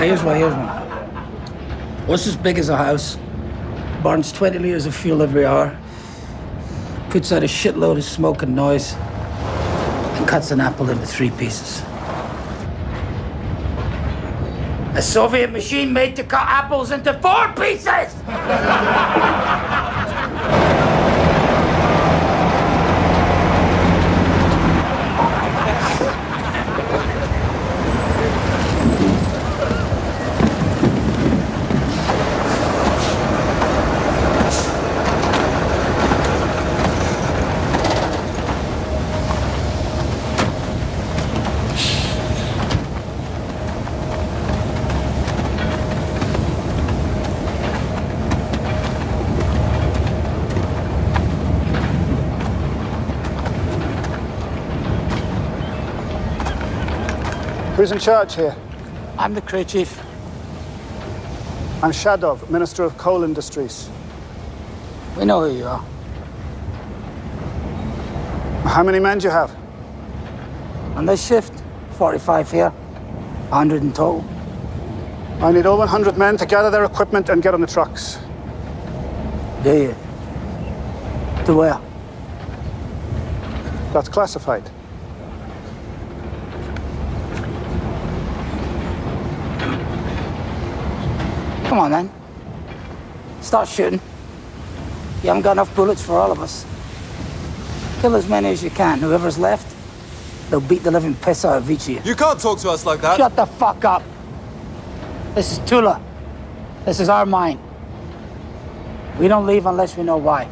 Here's one, here's one. What's as big as a house? Burns 20 litres of fuel every hour. Puts out a shitload of smoke and noise. And cuts an apple into three pieces. A Soviet machine made to cut apples into four pieces! Who's in charge here? I'm the crew chief. I'm Shchadov, Minister of Coal Industries. We know who you are. How many men do you have? On this shift, 45 here, 100 in total. I need all 100 men to gather their equipment and get on the trucks. Do you? To where? That's classified. Come on, then. Start shooting. You haven't got enough bullets for all of us. Kill as many as you can. Whoever's left, they'll beat the living piss out of each of you. You can't talk to us like that. Shut the fuck up. This is Tula. This is our mine. We don't leave unless we know why.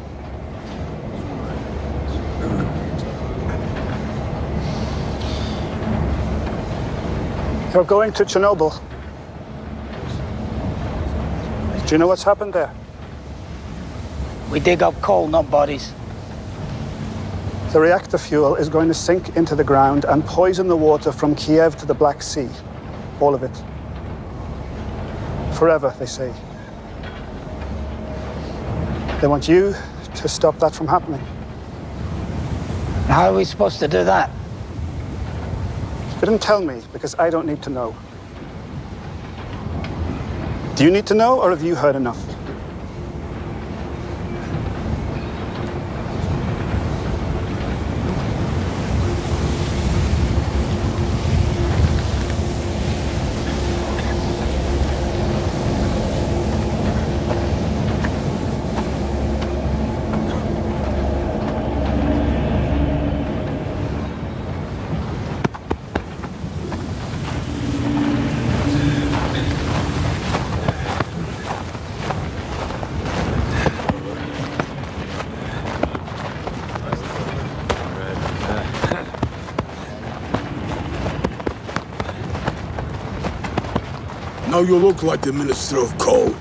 You're going to Chernobyl. Do you know what's happened there? We dig up coal, not bodies. The reactor fuel is going to sink into the ground and poison the water from Kiev to the Black Sea. All of it. Forever, they say. They want you to stop that from happening. How are we supposed to do that? You didn't tell me because I don't need to know. Do you need to know, or have you heard enough? Now you look like the Minister of Coal.